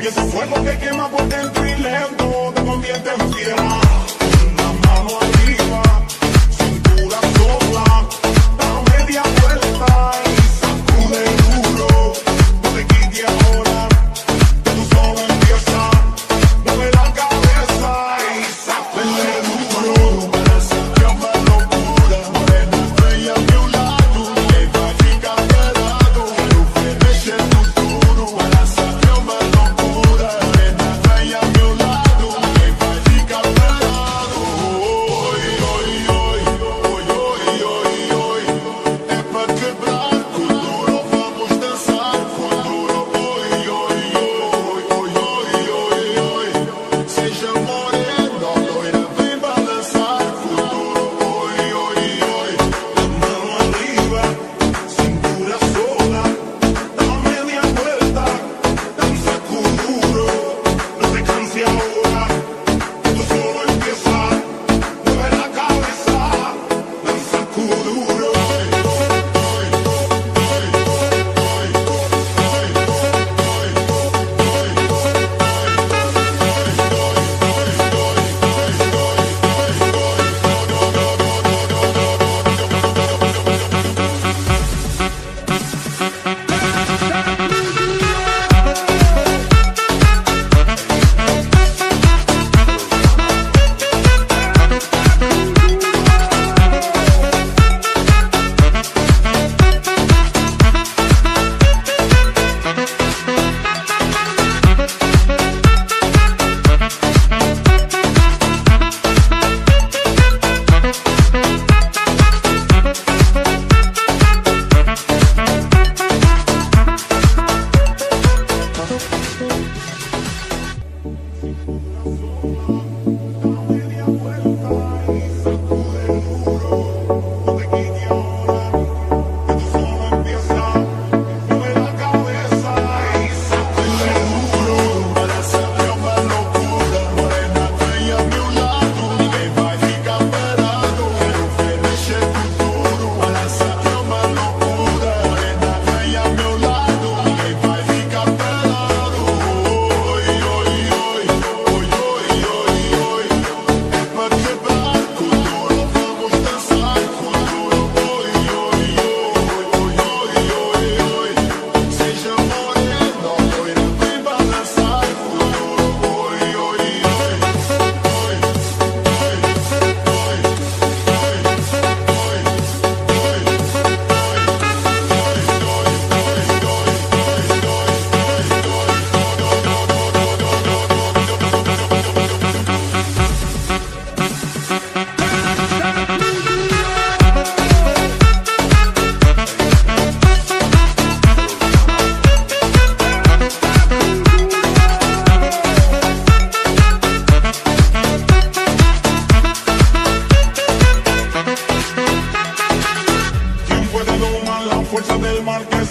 Y ese fuego que quema por dentro y lento te convierte en piedra. Mano arriba.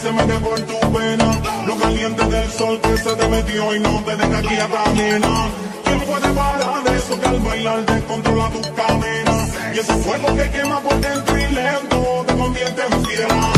se mete por tu pena. Lo caliente del sol que se te metió y no te deja aquí a nena. ¿Quién puede parar eso que al bailar descontrola tus cadenas? Y ese fuego que quema por dentro y lento te convierte en fiera.